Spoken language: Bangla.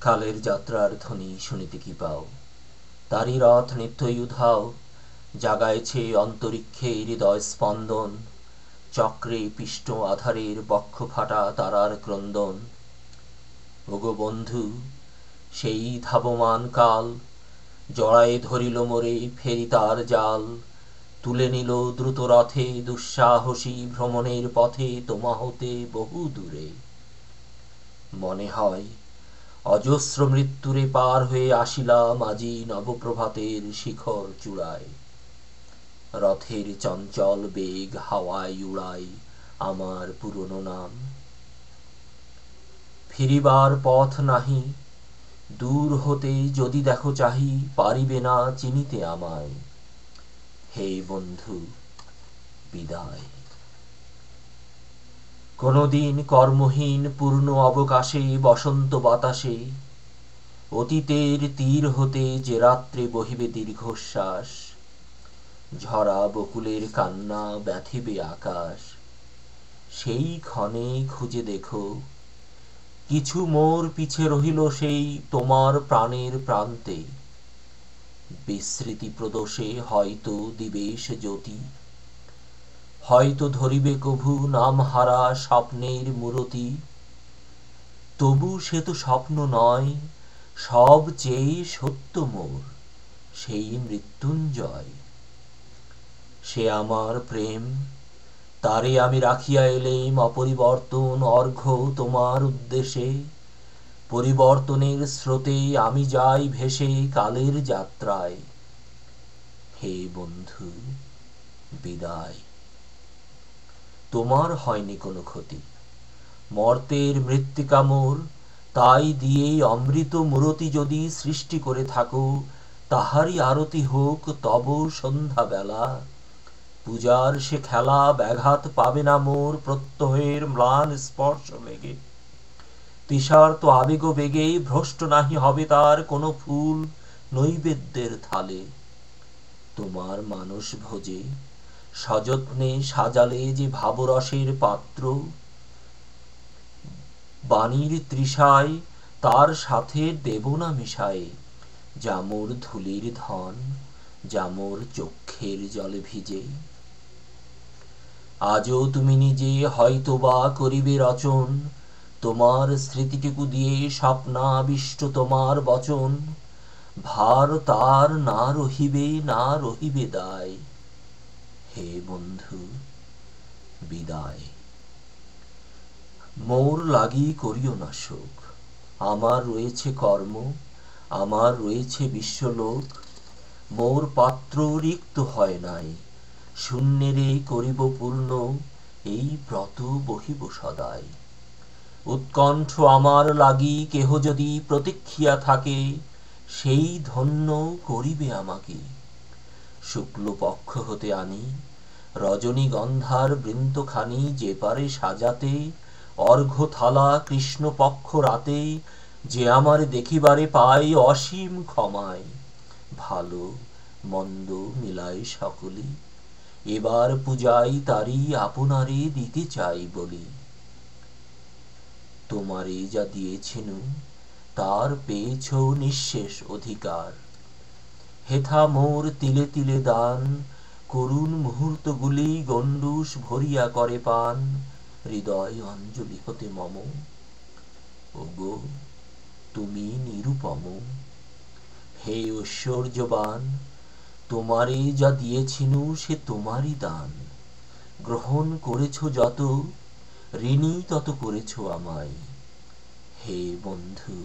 কালের যাত্রার ধ্বনি শুনিতে কি পাও? তারই রথ নিত্যই উধাও জাগাইছে অন্তরিক্ষে হৃদয় স্পন্দন। চক্রে পিষ্ট আধারের বক্ষ ফাটা তারার ক্রন্দন। ওগো বন্ধু, সেই ধাবমান কাল জড়ায়ে ধরিল মোরে ফেরি তার জাল। তুলে নিল দ্রুত রথে দুঃসাহসী ভ্রমণের পথে তোমা হতে বহু দূরে মনে হয় অজস্র মৃত্যুরে পার হয়ে আসিলাম আজি নবপ্রভাতের শিখর চূড়ায়। রথের চঞ্চল বেগ হাওয়ায় উড়াই আমার পুরনো নাম। ফিরিবার পথ নাহি, দূর হতে যদি দেখো চাহি, পারিবে না চিনিতে আমায়। হে বন্ধু, বিদায়। কোনদিন কর্মহীন, পূর্ণ অবকাশে, বসন্ত বাতাসে। অতীতের তীর হতে যে রাত্রে বহিবে দীর্ঘশ্বাস, ঝরা বকুলের কান্না ব্যথিবে আকাশ। সেই ক্ষণে খুঁজে দেখো, কিছু মোর পিছে রহিল সেই তোমার প্রাণের প্রান্তে। বিস্মৃতি প্রদোষে হয়তো দিবেশ জ্যোতি হয়তো ধরিবে কভু নামহারা স্বপ্নের মূরতি। তবু সে তো স্বপ্ন নয়, সব চেয়ে সত্য মোর, সেই মৃত্যুঞ্জয়। সে আমার প্রেম, তারে আমি রাখিয়া এলেম অপরিবর্তন অর্ঘ তোমার উদ্দেশে। পরিবর্তনের স্রোতে আমি যাই ভেসে কালের যাত্রায়। হে বন্ধু, বিদায়। তোমার হয়নি কোনো ক্ষতি। মর্তের মৃত্তিকা মোর তাই দিয়েই অমৃত মূরতি যদি সৃষ্টি করে থাকো, তাহারই আরতি হোক তব সন্ধ্যা বেলা পূজার সে খেলা ব্যাঘাত পাবে না মোর প্রত্যহের ম্লান স্পর্শ লেগে তৃষার্ত আবেগ বেগে ভ্রষ্ট নাহি হবে তার কোনো ফুল নৈবেদ্যের থালে। তোমার মানস ভোজে সযত্নে সাজালে যে ভাবরসের পাত্র। বাণীর তৃষায় তার সাথে দেব না মিশায়ে। জামুর ধুলির ধন, জামুর চক্ষের জলে ভিজে। আজও তুমি নিজে হয়তো বা করিবে রচন, তোমার স্মৃতিটুকু দিয়ে স্বপ্নাবিষ্ট তোমার বচন। ভার তার না রহিবে না রহিবে দায়। হে বন্ধু, বিদায়। মোর লাগি করিও না শোক। আমার রয়েছে কর্ম, আমার রয়েছে বিশ্বলোক। মোর পাত্র রিক্ত হয় নাই। শূন্যেরে করিব পূর্ণ, এই ব্রত বহিব সদাই। উৎকণ্ঠ আমার লাগি কেহ যদি প্রতীক্ষিয়া থাকে, সেই ধন্য করিবে আমাকে। শুক্ল পক্ষ হতে আনি, রজনীগন্ধার বৃন্তখানি যে পারে সাজাতে অর্ঘ্য থালা কৃষ্ণ পক্ষ রাতে যে আমার দেখিবারে পাই অসীম ক্ষমায়। ভালো, মন্দ মিলাই সকলি, এবার পূজাই তারি আপনারে দিতে চাই বলি। তোমারে যা দিয়েছেনু, তার পেয়েছ নিঃশেষ অধিকার। হেথা মোর তিলে তিলে দান, করুণ মুহূর্তগুলি গণ্ডুষ ভরিয়া করে পান। হৃদয় অঞ্জলি হতে মম। ওগো, তুমি নিরুপম। হে ঐশ্বর্যবান, তোমারে যা দিয়েছিনু সে তোমারই দান। গ্রহণ করেছ যত, ঋণী তত করেছ আমায়। হে বন্ধু